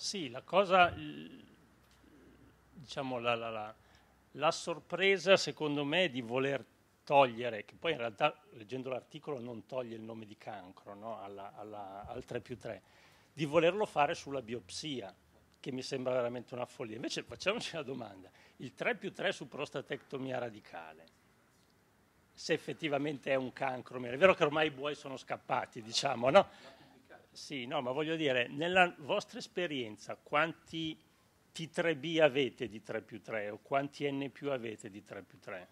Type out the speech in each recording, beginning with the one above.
Sì, la cosa, diciamo, la, la, la, la sorpresa secondo me è di voler togliere, che poi in realtà leggendo l'articolo non toglie il nome di cancro no? alla, alla, al 3 più 3, di volerlo fare sulla biopsia, che mi sembra veramente una follia. Invece facciamoci la domanda, il 3 più 3 su prostatectomia radicale, se effettivamente è un cancro, è vero che ormai i buoi sono scappati, diciamo, no? Sì, no, ma voglio dire, nella vostra esperienza quanti T3B avete di 3 più 3 o quanti N più avete di 3 più 3?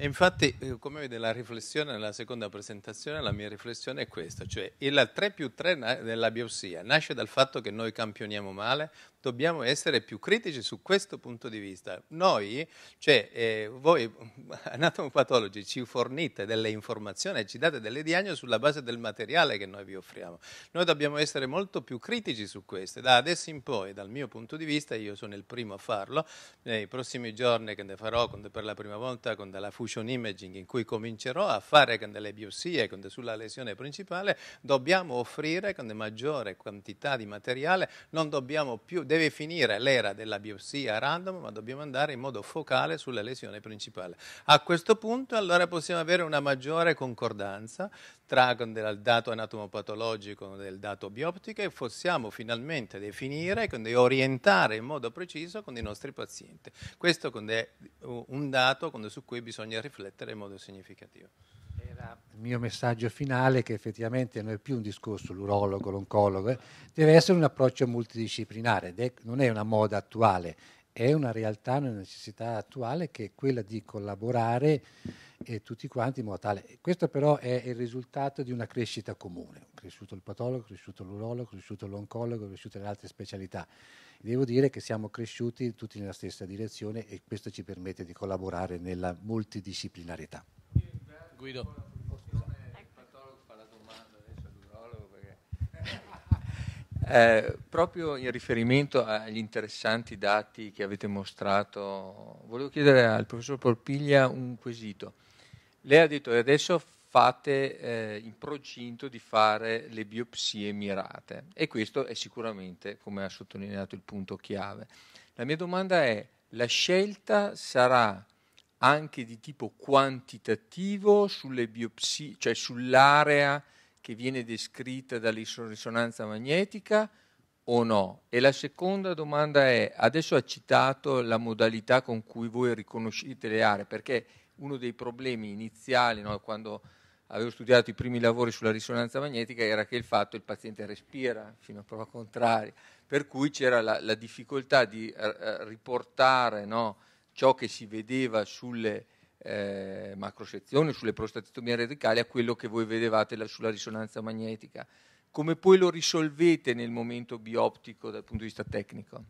E infatti, eh, come vede la riflessione nella seconda presentazione, la mia riflessione è questa, cioè il 3 più 3 della biopsia nasce dal fatto che noi campioniamo male, dobbiamo essere più critici su questo punto di vista. Noi, cioè eh, voi anatomopatologi ci fornite delle informazioni, ci date delle diagnosi sulla base del materiale che noi vi offriamo. Noi dobbiamo essere molto più critici su questo. Da adesso in poi, dal mio punto di vista, io sono il primo a farlo, nei prossimi giorni che ne farò per la prima volta con della fusion imaging in cui comincerò a fare delle biopsie sulla lesione principale, dobbiamo offrire con maggiore quantità di materiale, non dobbiamo più deve finire l'era della biopsia random, ma dobbiamo andare in modo focale sulla lesione principale. A questo punto allora possiamo avere una maggiore concordanza tra il dato anatomopatologico del dato bioptico e possiamo finalmente definire e orientare in modo preciso con i nostri pazienti. Questo è un dato su cui bisogna riflettere in modo significativo era il mio messaggio finale che effettivamente non è più un discorso l'urologo, l'oncologo, eh, deve essere un approccio multidisciplinare, non è una moda attuale, è una realtà, una necessità attuale che è quella di collaborare eh, tutti quanti in modo tale. Questo però è il risultato di una crescita comune, cresciuto il patologo, cresciuto l'urologo, cresciuto l'oncologo, è cresciuto le altre specialità. Devo dire che siamo cresciuti tutti nella stessa direzione e questo ci permette di collaborare nella multidisciplinarità. Guido. Eh, proprio in riferimento agli interessanti dati che avete mostrato, volevo chiedere al professor Porpiglia un quesito. Lei ha detto che adesso fate eh, in procinto di fare le biopsie mirate e questo è sicuramente, come ha sottolineato, il punto chiave. La mia domanda è, la scelta sarà anche di tipo quantitativo sulle biopsie, cioè sull'area che viene descritta dalla risonanza magnetica o no? E la seconda domanda è, adesso ha citato la modalità con cui voi riconoscete le aree, perché uno dei problemi iniziali, no, quando avevo studiato i primi lavori sulla risonanza magnetica, era che il fatto il paziente respira fino a prova contraria, per cui c'era la, la difficoltà di uh, riportare no, ciò che si vedeva sulle eh, macrosezioni, sulle prostatectomie radicali a quello che voi vedevate la, sulla risonanza magnetica. Come poi lo risolvete nel momento bioptico dal punto di vista tecnico?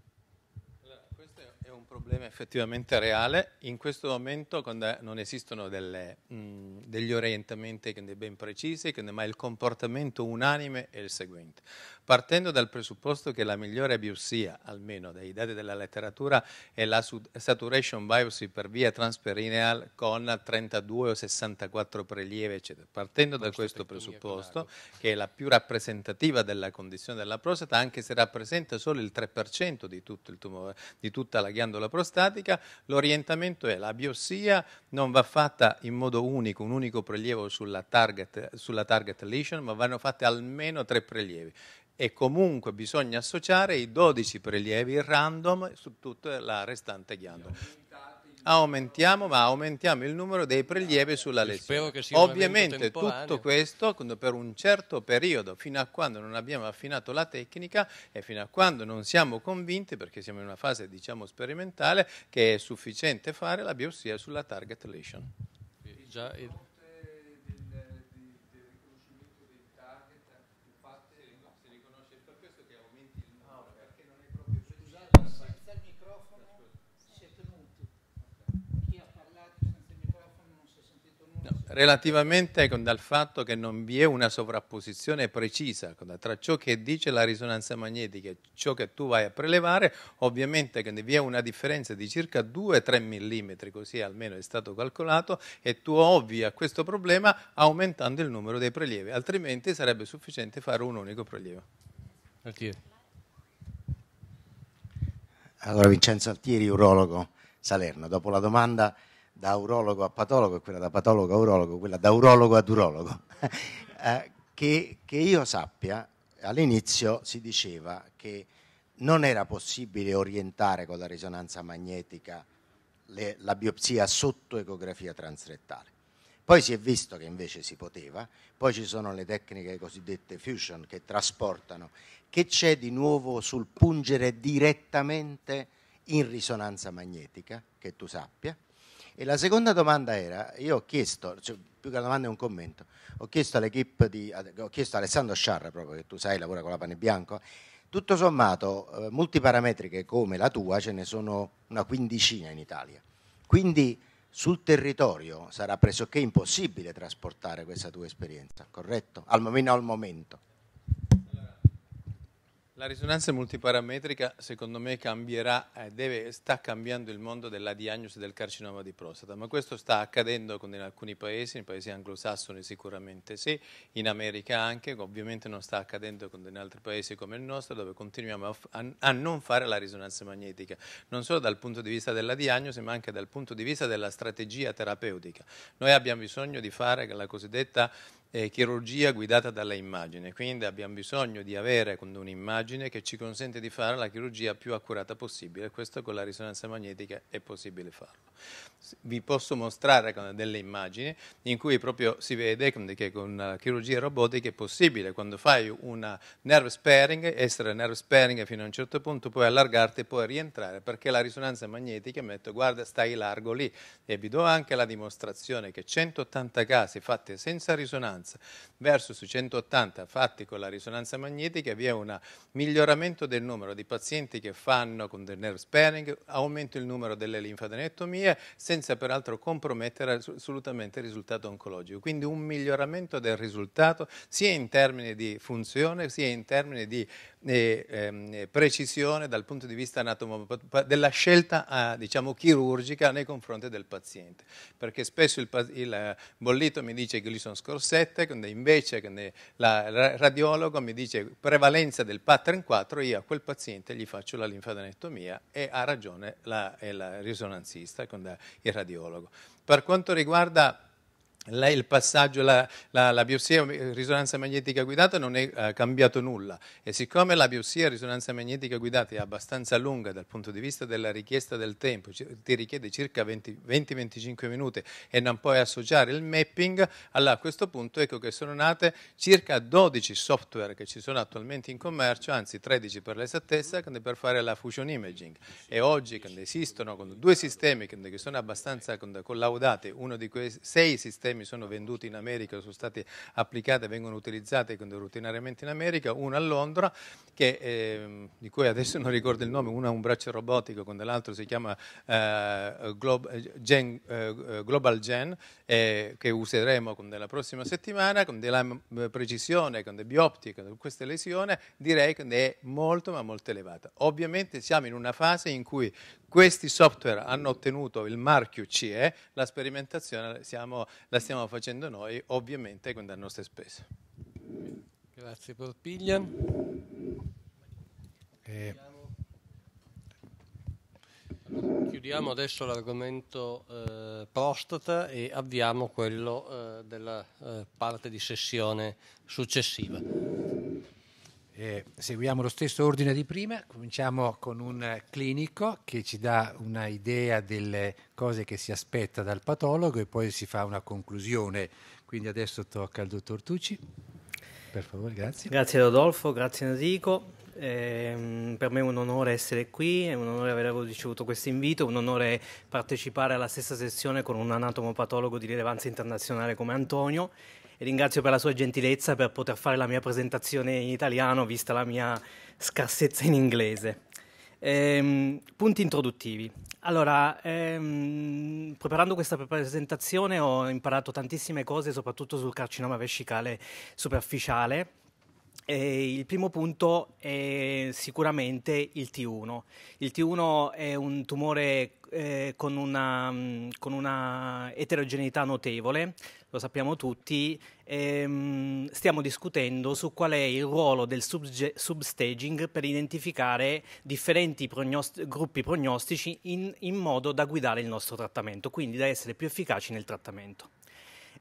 Problema effettivamente reale. In questo momento non esistono delle, mh, degli orientamenti ben precisi, ma il comportamento unanime è il seguente partendo dal presupposto che la migliore biopsia, almeno dai dati della letteratura, è la saturation biopsy per via transperineal con 32 o 64 prelievi, eccetera. Partendo da questo presupposto, che è la più rappresentativa della condizione della prostata, anche se rappresenta solo il 3% di, tutto il tumore, di tutta la ghiandola prostatica, l'orientamento è la biopsia non va fatta in modo unico, un unico prelievo sulla target, sulla target lesion, ma vanno fatte almeno tre prelievi e comunque bisogna associare i 12 prelievi random su tutta la restante ghiandola. Aumentiamo, ma aumentiamo il numero dei prelievi sulla lesione. Ovviamente tutto questo per un certo periodo, fino a quando non abbiamo affinato la tecnica e fino a quando non siamo convinti, perché siamo in una fase diciamo sperimentale, che è sufficiente fare la biopsia sulla target lesion. Già, relativamente dal fatto che non vi è una sovrapposizione precisa tra ciò che dice la risonanza magnetica e ciò che tu vai a prelevare, ovviamente che vi è una differenza di circa 2-3 mm, così almeno è stato calcolato, e tu ovvi a questo problema aumentando il numero dei prelievi, altrimenti sarebbe sufficiente fare un unico prelievo. Altieri. Allora Vincenzo Altieri, urologo Salerno, dopo la domanda da urologo a patologo e quella da patologo a urologo, quella da urologo ad urologo, eh, che, che io sappia, all'inizio si diceva che non era possibile orientare con la risonanza magnetica le, la biopsia sotto ecografia transrettale. Poi si è visto che invece si poteva, poi ci sono le tecniche cosiddette fusion che trasportano. Che c'è di nuovo sul pungere direttamente in risonanza magnetica, che tu sappia? E la seconda domanda era, io ho chiesto, cioè, più che una domanda è un commento, ho chiesto all'equipe di, ho chiesto a Alessandro Sciarra, proprio che tu sai, lavora con la pane bianco, tutto sommato eh, multiparametriche come la tua ce ne sono una quindicina in Italia. Quindi sul territorio sarà pressoché impossibile trasportare questa tua esperienza, corretto? Almeno al momento. La risonanza multiparametrica secondo me cambierà, eh, deve, sta cambiando il mondo della diagnosi del carcinoma di prostata, ma questo sta accadendo in alcuni paesi, nei paesi anglosassoni sicuramente sì, in America anche, ovviamente non sta accadendo in altri paesi come il nostro dove continuiamo a, a, a non fare la risonanza magnetica, non solo dal punto di vista della diagnosi ma anche dal punto di vista della strategia terapeutica. Noi abbiamo bisogno di fare la cosiddetta eh, chirurgia guidata dalla immagine, quindi abbiamo bisogno di avere un'immagine che ci consente di fare la chirurgia più accurata possibile. Questo con la risonanza magnetica è possibile farlo. Vi posso mostrare delle immagini in cui proprio si vede che con la chirurgia robotica è possibile, quando fai una nerve sparing, essere nerve sparing fino a un certo punto, puoi allargarti e poi rientrare, perché la risonanza magnetica mi detto guarda stai largo lì. E vi do anche la dimostrazione che 180 casi fatti senza risonanza risonanza versus 180 fatti con la risonanza magnetica vi è un miglioramento del numero di pazienti che fanno con del nerve sparing, aumento il numero delle linfadenectomie senza peraltro compromettere assolutamente il risultato oncologico. Quindi un miglioramento del risultato sia in termini di funzione sia in termini di eh, eh, precisione dal punto di vista anatomo, della scelta eh, diciamo, chirurgica nei confronti del paziente. Perché spesso il, il bollito mi dice glisson score 7, invece il radiologo mi dice prevalenza del pattern 4, io a quel paziente gli faccio la linfadenectomia e ha ragione la, il risonanzista, il radiologo. Per quanto riguarda lei il passaggio, la, la, la biopsia risonanza magnetica guidata non è eh, cambiato nulla. E siccome la biopsia risonanza magnetica guidata è abbastanza lunga dal punto di vista della richiesta del tempo, ti richiede circa 20-25 minuti e non puoi associare il mapping, allora a questo punto ecco che sono nate circa 12 software che ci sono attualmente in commercio, anzi 13 per l'esattezza, per fare la fusion imaging. E oggi esistono due sistemi che sono abbastanza collaudati, uno di quei sei sistemi sistemi sono venduti in America, sono stati applicati e vengono utilizzati rutinariamente in America, uno a Londra, che, eh, di cui adesso non ricordo il nome, uno ha un braccio robotico, con l'altro si chiama eh, Glob, Gen, eh, Global Gen, che useremo nella prossima settimana, con della precisione, con le bioptiche, con queste lesioni, direi che è molto ma molto elevata. Ovviamente siamo in una fase in cui questi software hanno ottenuto il marchio CE, la sperimentazione siamo, la stiamo facendo noi, ovviamente con le nostre spese. Grazie Porpiglia. Eh. Chiudiamo adesso l'argomento eh, prostata e avviamo quello eh, della eh, parte di sessione successiva. Eh, seguiamo lo stesso ordine di prima, cominciamo con un clinico che ci dà un'idea delle cose che si aspetta dal patologo e poi si fa una conclusione. Quindi adesso tocca al dottor Tucci. Per favore, grazie. Grazie Rodolfo, grazie Enrico. Eh, per me è un onore essere qui, è un onore aver ricevuto questo invito, è un onore partecipare alla stessa sessione con un anatomopatologo di rilevanza internazionale come Antonio ringrazio per la sua gentilezza per poter fare la mia presentazione in italiano, vista la mia scarsezza in inglese. Ehm, punti introduttivi. Allora, ehm, preparando questa presentazione ho imparato tantissime cose, soprattutto sul carcinoma vescicale superficiale. E il primo punto è sicuramente il T1. Il T1 è un tumore eh, con, una, con, una, eterogeneità notevole, lo sappiamo tutti, ehm, stiamo discutendo su qual è il ruolo del subge- substaging per identificare differenti prognost- gruppi prognostici in, in modo da guidare il nostro trattamento, quindi da essere più efficaci nel trattamento.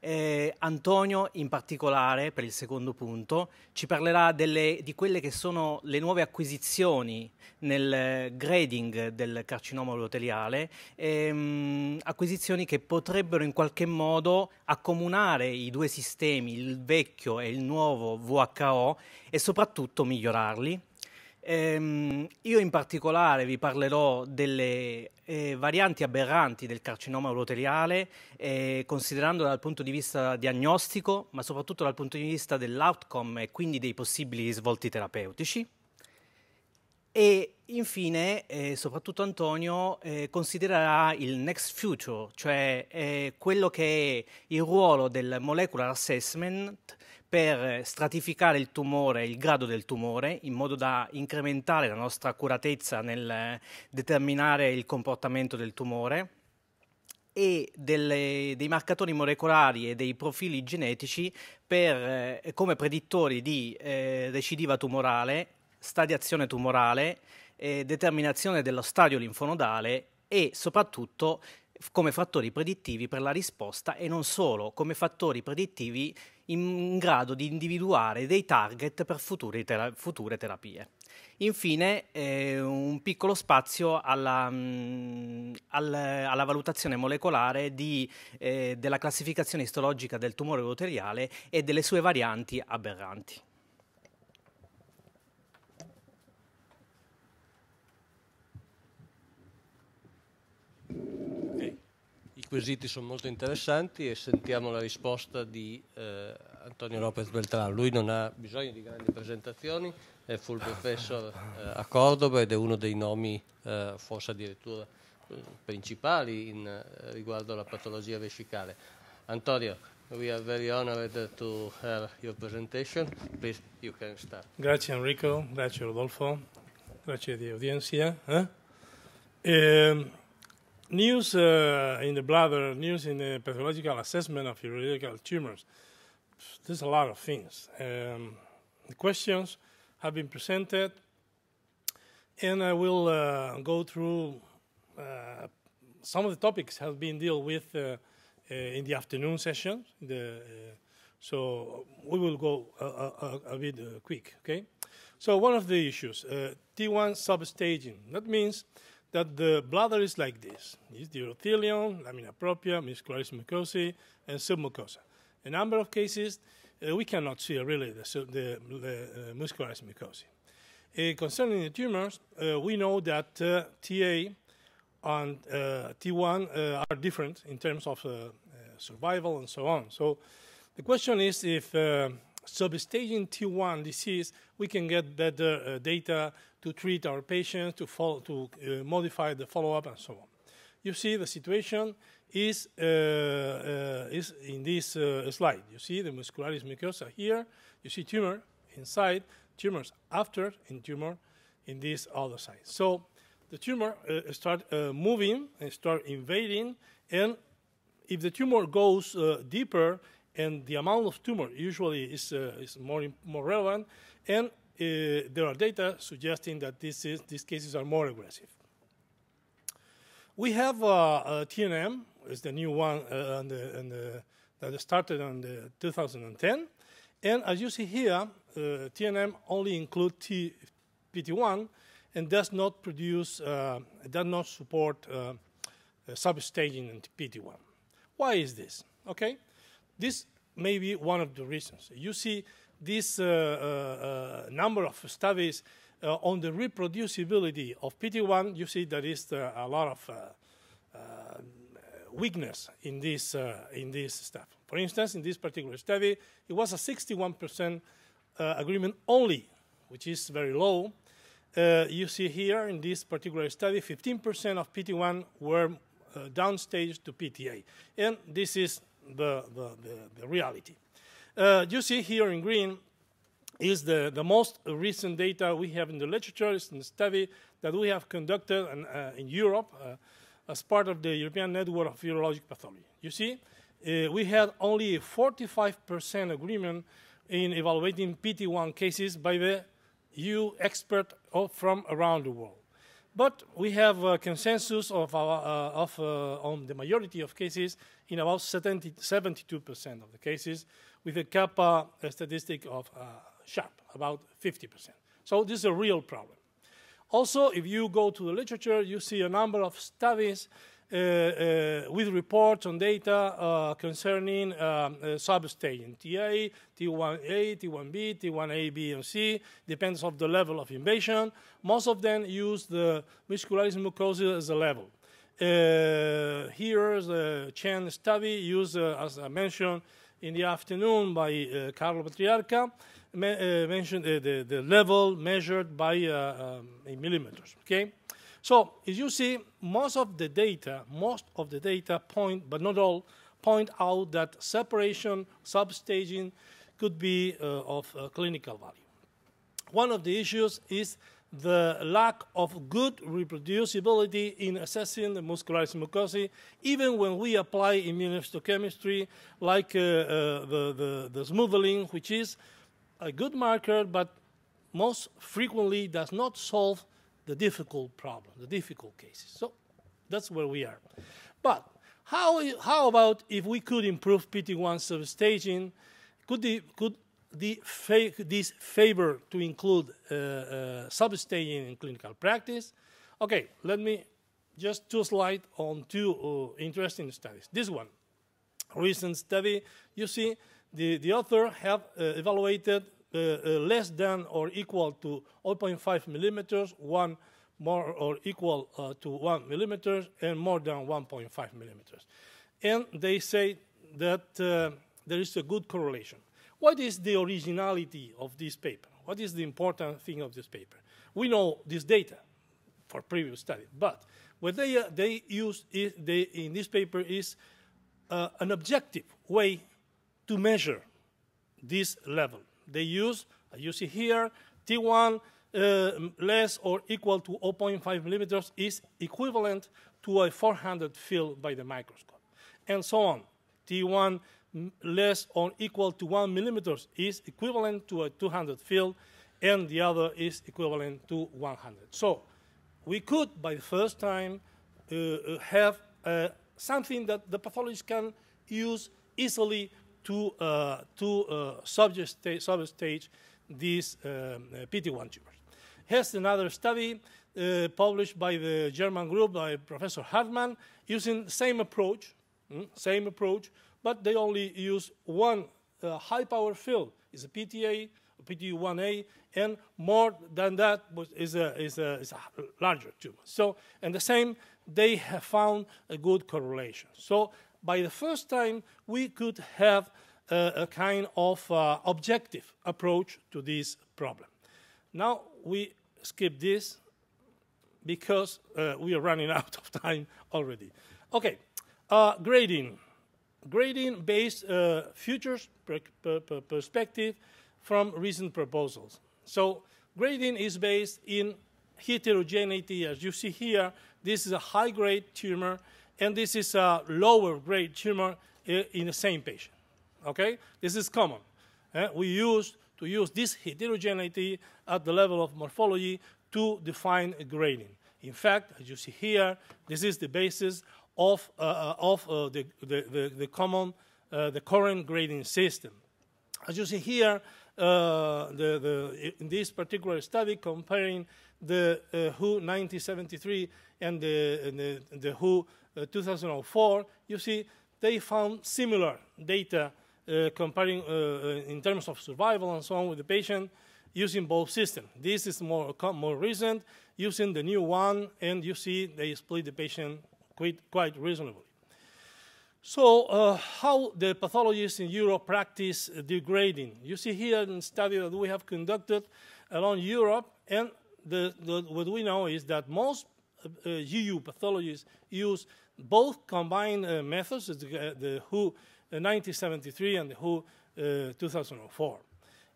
Eh, Antonio, in particolare, per il secondo punto, ci parlerà delle, di quelle che sono le nuove acquisizioni nel grading del carcinoma uroteliale, ehm, acquisizioni che potrebbero in qualche modo accomunare i due sistemi, il vecchio e il nuovo VHO, e soprattutto migliorarli. Ehm, io in particolare vi parlerò delle eh, varianti aberranti del carcinoma uroteliale, eh, considerando dal punto di vista diagnostico, ma soprattutto dal punto di vista dell'outcome e quindi dei possibili risvolti terapeutici. E infine, eh, soprattutto Antonio, eh, considererà il next future, cioè eh, quello che è il ruolo del molecular assessment per stratificare il tumore, il grado del tumore, in modo da incrementare la nostra accuratezza nel determinare il comportamento del tumore e delle, dei marcatori molecolari e dei profili genetici per, eh, come predittori di eh, recidiva tumorale, stadiazione tumorale, eh, determinazione dello stadio linfonodale e soprattutto come fattori predittivi per la risposta e non solo come fattori predittivi in grado di individuare dei target per tera- future terapie. Infine, eh, un piccolo spazio alla, mh, mm, al, alla valutazione molecolare di, eh, della classificazione istologica del tumore uroteriale e delle sue varianti aberranti. Quesiti sono molto interessanti e sentiamo la risposta di eh, Antonio Lopez Beltrán. Lui non ha bisogno di grandi presentazioni, è full professor eh, a Cordoba ed è uno dei nomi, eh, forse addirittura eh, principali in, eh, riguardo alla patologia vescicale. Antonio, we are very honored to have your presentation. Please, you can start. Grazie Enrico, grazie Rodolfo, grazie di audiencia. Eh? News uh, in the bladder, news in the pathological assessment of urological tumors. There's a lot of things. Um, the questions have been presented, and I will uh, go through uh, some of the topics have been dealt with uh, uh, in the afternoon session. The, uh, so we will go a, a, a bit quick, okay? So one of the issues, T1 substaging. That means that the bladder is like this. It's the urothelium, lamina propria, muscularis mucosae, and submucosa. A number of cases, uh, we cannot see really the, the, the uh, muscularis mucosae. Uh, concerning the tumors, uh, we know that uh, TA and uh, T1 are different in terms of survival and so on. So the question is if substaging T1 disease, we can get better data to treat our patients, to, follow, to uh, modify the follow-up, and so on. You see the situation is, uh, uh, is in this uh, slide. You see the muscularis mucosa here. You see tumor inside, tumors after, in tumor in this other side. So the tumor uh, start uh, moving and start invading, and if the tumor goes deeper, and the amount of tumor usually is, is more, more relevant, and uh, there are data suggesting that this is, these cases are more aggressive. We have uh, uh TNM, is the new one uh, the, the, that started in the 2010. And as you see here, uh, TNM only includes T, PT1 and does not produce, uh, does not support uh, substaging in PT1. Why is this? Okay, this may be one of the reasons. You see this uh, uh, uh, number of studies on the reproducibility of PT1, you see there is a lot of weakness in this, in this stuff. For instance, in this particular study, it was a 61% agreement only, which is very low. Uh, you see here in this particular study, 15% of PT1 were uh, to PTA. And this is the, the, the, the reality. Uh, you see here in green is the, the most recent data we have in the literature. It's in the study that we have conducted in, uh, in Europe uh, as part of the European Network of Urologic Pathology. You see, uh, we had only 45% agreement in evaluating PT1 cases by the EU expert from around the world. But we have a consensus of, our, uh, of uh, on the majority of cases in about 70, 72% of the cases, with a kappa statistic of uh, sharp, about 50%. So this is a real problem. Also, if you go to the literature, you see a number of studies with reports on data uh, concerning um, substaging TA, T1A, T1B, T1A, B, and C, depends on the level of invasion. Most of them use the muscularis mucosa as a level. Uh, here's a Cheng study used, uh, as I mentioned in the afternoon by uh, Carlo Patriarca, me mentioned the, the, level measured by um, in millimeters. Okay, so as you see, most of the data, most of the data point, but not all, point out that separation, substaging could be uh, of uh, clinical value. One of the issues is the lack of good reproducibility in assessing the muscularis mucosae, even when we apply immunohistochemistry like uh, uh, the, the, the Smoothelin, which is a good marker, but most frequently does not solve the difficult problem, the difficult cases. So that's where we are. But how, how about if we could improve PT1 substaging? Could, the, could the fa this favor to include uh, uh, substaging in clinical practice? Okay, let me just two slides on two uh, interesting studies. This one, recent study, you see the, the author have uh, evaluated less than or equal to 0.5 millimeters, one more or equal uh, to 1 millimeters, and more than 1.5 millimeters. And they say that uh, there is a good correlation. What is the originality of this paper? What is the important thing of this paper? We know this data for previous study, but what they, uh, they use they, in this paper is uh, an objective way to measure this level. They use, as you see here, T1 uh, less or equal to 0.5 millimeters is equivalent to a 400 field by the microscope, and so on. T1 less or equal to 1 millimeters is equivalent to a 200 field, and the other is equivalent to 100. So we could, by the first time, uh, uh have uh, something that the pathologist can use easily to, uh, to uh, substage, substage these um, uh, PT1 tumors. Here's another study uh, published by the German group by Professor Hartmann using the same approach, mm, same approach, but they only use one uh, high power field. It's a PTA, a PT1A, and more than that is a, is a, is a larger tumor. So, and the same, they have found a good correlation. So by the first time, we could have a, a kind of uh, objective approach to this problem. Now we skip this because uh, we are running out of time already. Okay, uh, grading. Grading based uh, futures per, per, per perspective from recent proposals. So grading is based in heterogeneity. As you see here, this is a high-grade tumor, and this is a lower-grade tumor in the same patient. Okay, this is common. Uh, we use to use this heterogeneity at the level of morphology to define a grading. In fact, as you see here, this is the basis of, uh, uh of uh, the, the, the, the, common, uh, the current grading system. As you see here, uh, the, the, in this particular study comparing the uh, WHO 1973 and the, the, the WHO 2004, you see they found similar data uh, comparing uh, uh, in terms of survival and so on with the patient using both systems. This is more, more recent, using the new one, and you see they split the patient quite, quite reasonably. So, uh, how the pathologists in Europe practice degrading? You see here in study that we have conducted around Europe, and the, the, what we know is that most uh, UU pathologists use both combined uh, methods, the, the WHO 1973 and the WHO 2004.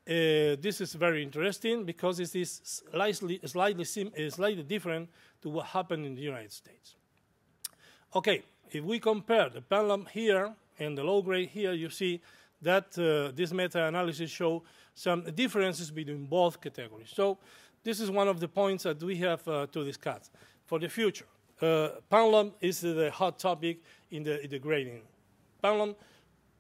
Uh, this is very interesting because it is slightly, slightly, slightly different to what happened in the United States. Okay, if we compare the pendulum here and the low grade here, you see that uh, this meta-analysis show some differences between both categories. So this is one of the points that we have uh, to discuss for the future. Uh, pendulum is the hot topic in the, in the grading. Pendulum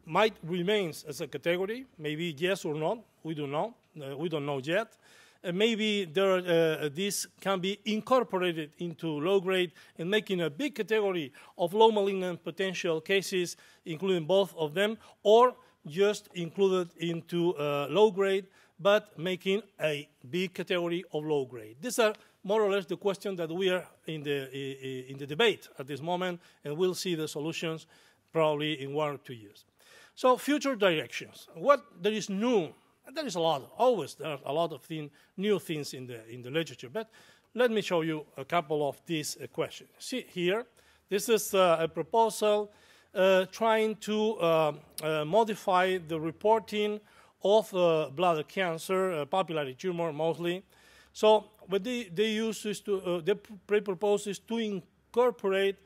might remain as a category, maybe yes or no, we don't know, uh, we don't know yet. Uh, maybe there, uh, this can be incorporated into low grade and making a big category of low malignant potential cases, including both of them, or just included into uh, low grade, but making a big category of low grade. These are more or less the questions that we are in the, in the debate at this moment, and we'll see the solutions probably in one or two years. So future directions. What there is new, there is a lot, always there are a lot of new things in the, in the literature, but let me show you a couple of these uh, questions. See here, this is uh, a proposal uh, trying to uh, uh, modify the reporting of uh, bladder cancer, papillary tumor mostly. So what they, they use is to, they propose is to incorporate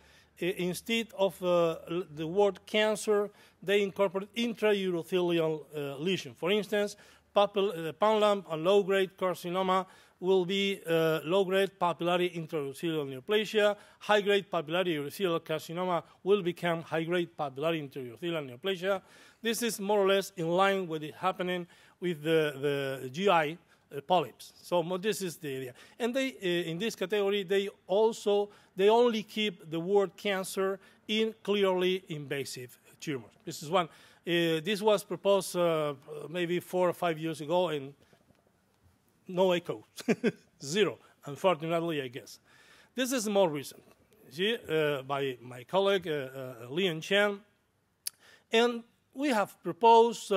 instead of uh, the word cancer, they incorporate intraurothelial uh, lesion. For instance, papil- uh, and low-grade carcinoma will be uh, low-grade papillary intraurothelial neoplasia. High-grade papillary urothelial carcinoma will become high-grade papillary intraurothelial neoplasia. This is more or less in line with it happening with the, the GI uh, polyps. So this is the idea. And they, uh, in this category, they also, they only keep the word cancer in clearly invasive tumors. This is one. Uh, this was proposed uh, maybe four or five years ago, and no echo, zero, unfortunately, I guess. This is more recent, see, uh, by my colleague, uh, Liang Cheng. And we have proposed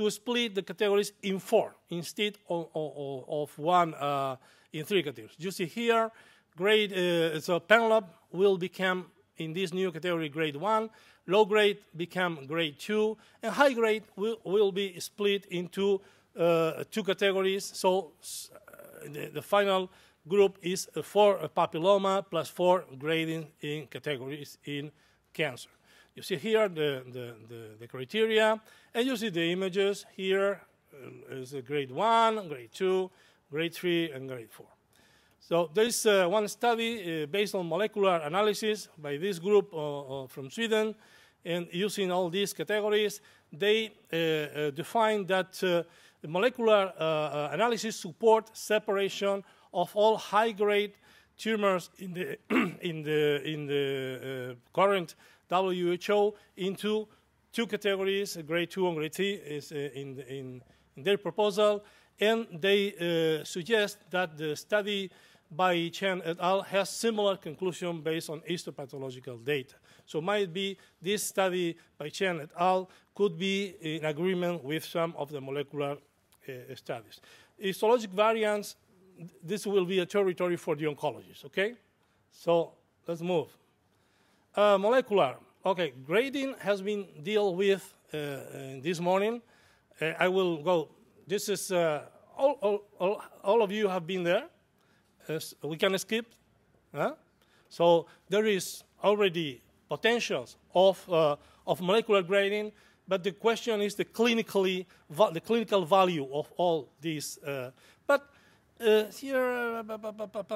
to split the categories in four instead of, of, of one uh, in three categories. You see here, grade, uh, so Penlab will become in this new category grade one, low grade become grade two, and high grade will, will be split into uh, two categories. So uh, the, the, final group is four papilloma plus four grading in categories in cancer. You see here the, the, the, the criteria, and you see the images here uh, a grade 1, grade 2, grade 3, and grade 4. So there is uh, one study uh, based on molecular analysis by this group uh, uh from Sweden, and using all these categories, they uh, define that molecular analysis support separation of all high-grade tumors in the, in the, in the current WHO into two categories, grade 2 and grade 3 is uh, in, in, in, their proposal, and they uh, suggest that the study by Cheng et al. has similar conclusion based on histopathological data. So might be this study by Cheng et al. could be in agreement with some of the molecular uh, studies. Histologic variants, this will be a territory for the oncologists, okay? So let's move. Uh, molecular. Okay, grading has been dealt with uh, this morning. Uh, I will go. This is uh, all, all, all, all, of you have been there. we can skip. Huh? So there is already potentials of, uh, of molecular grading, but the question is the clinically the clinical value of all these. Uh, but uh, here,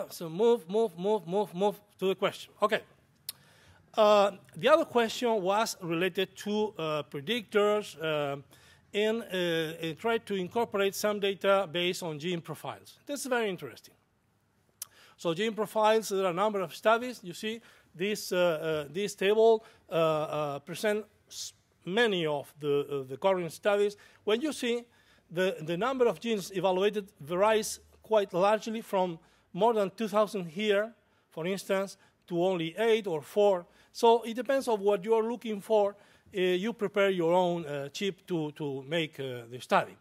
so move, move, move, move, move to the question. Okay. Uh, the other question was related to uh, predictors uh, and, uh, tried to incorporate some data based on gene profiles. That's very interesting. So gene profiles, there are a number of studies. You see, this, uh, this table presents many of the, the current studies. When you see the, the number of genes evaluated varies quite largely from more than 2,000 here, for instance, to only eight or four. So it depends on what you're looking for. Uh, you prepare your own uh, chip to, to make uh, the study.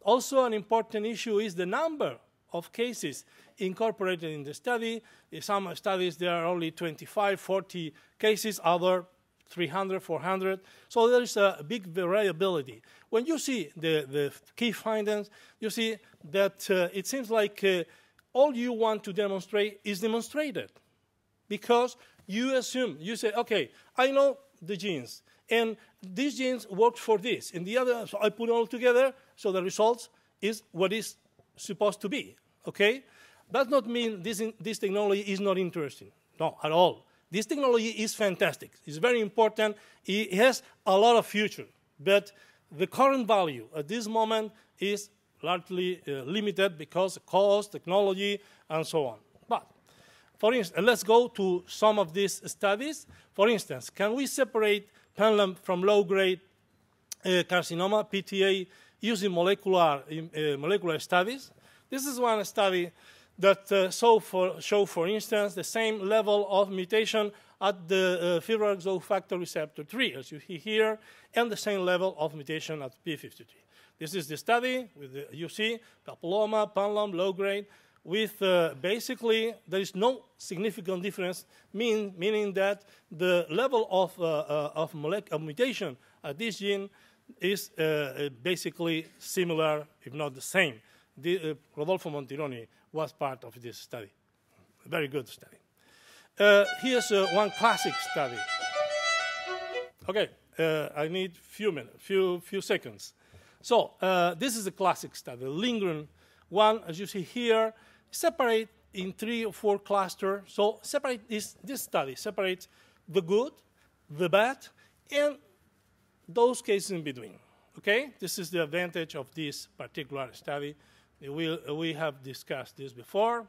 Also, an important issue is the number of cases incorporated in the study. In some studies, there are only 25, 40 cases, other 300, 400. So there is a big variability. When you see the, the key findings, you see that uh, it seems like uh, all you want to demonstrate is demonstrated because you assume, you say, okay, I know the genes, and these genes work for this, and the other, so I put all together, so the results is what is supposed to be, okay? Does not mean this, this technology is not interesting, no, at all. This technology is fantastic. It's very important. It has a lot of future, but the current value at this moment is largely uh, limited because cost, technology, and so on. But, for instance, let's go to some of these studies. For instance, can we separate penland from low-grade uh, carcinoma, PTA, using molecular, uh, molecular studies? This is one study that uh, show, for, show, for instance, the same level of mutation at the uh, fibrotic factor receptor 3, as you see here, and the same level of mutation at P53. This is the study with the, you see papilloma, penland, low grade, with uh, basically there is no significant difference, mean, meaning that the level of, uh, uh, of, of, mutation at this gene is uh, basically similar, if not the same. The, uh, Rodolfo Montironi was part of this study. A very good study. Uh, here's uh, one classic study. Okay, uh, I need few minutes, few few seconds. So uh, this is a classic study, Lindgren one, as you see here, separate in three or four clusters. So separate this this study separates the good, the bad, and those cases in between. Okay, this is the advantage of this particular study. We, we have discussed this before.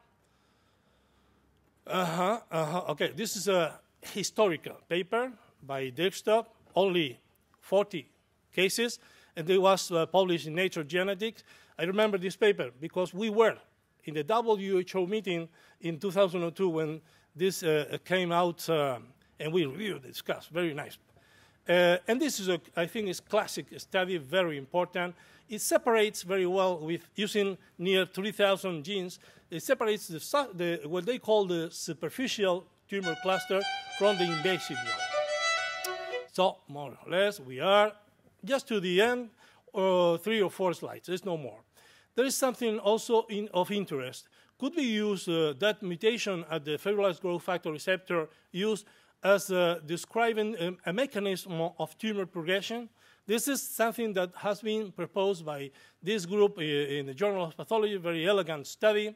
Uh-huh, uh-huh. Okay, this is a historical paper by Dyrskjøt, only 40 cases, and it was uh, published in Nature Genetics. I remember this paper because we were in the WHO meeting in 2002 when this uh, came out, uh, and we reviewed, discussed, very nice. Uh, and this is, a, I think, is classic study, very important. It separates very well with using near 3,000 genes. It separates the, the, what they call the superficial tumor cluster from the invasive one. So more or less, we are just to the end, uh, three or four slides. There's no more. There is something also in, of interest. Could we use uh, that mutation at the fibrillary growth factor receptor used as uh, describing a, a mechanism of tumor progression? This is something that has been proposed by this group in the Journal of Pathology, very elegant study.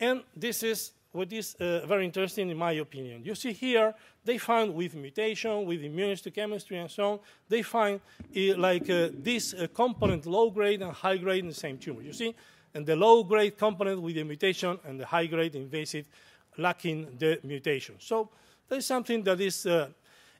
And this is what is uh, very interesting in my opinion. You see here, they find with mutation, with immunohistochemistry and so on, they find uh, like uh, this uh, component low grade and high grade in the same tumor. You see? And the low grade component with the mutation and the high grade invasive lacking the mutation. So there's something that is uh,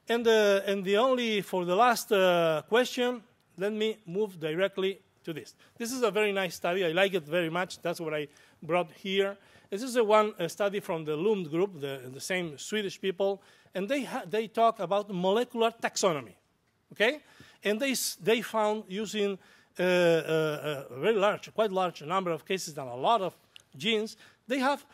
and, uh, and the only, for the last uh, question, let me move directly to this. This is a very nice study. I like it very much. That's what I brought here. This is a one a study from the Lund group, the, the same Swedish people, and they, they talk about molecular taxonomy, okay? And they, they found using uh, uh, a very large, quite large number of cases and a lot of genes, they have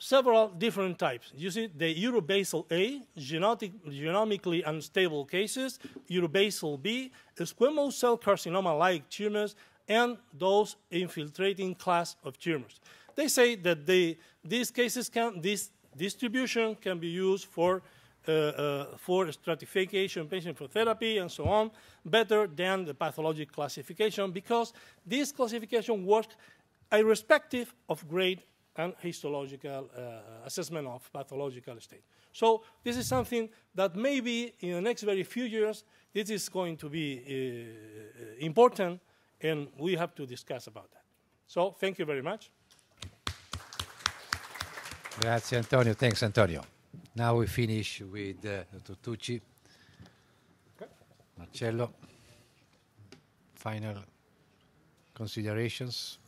several different types. You see the urobasal A, genomically unstable cases, urobasal B, squamous cell carcinoma-like tumors, and those infiltrating class of tumors. They say that they, these cases can, this distribution can be used for, uh, uh, for stratification, patient for therapy, and so on, better than the pathologic classification because this classification works irrespective of grade and histological uh, assessment of pathological state. So this is something that maybe in the next very few years, this is going to be uh, important, and we have to discuss about that. So thank you very much. Grazie Antonio. Thanks Antonio. Now we finish with uh, Dr. Tucci. Okay. Marcello, final considerations.